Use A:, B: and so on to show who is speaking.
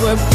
A: were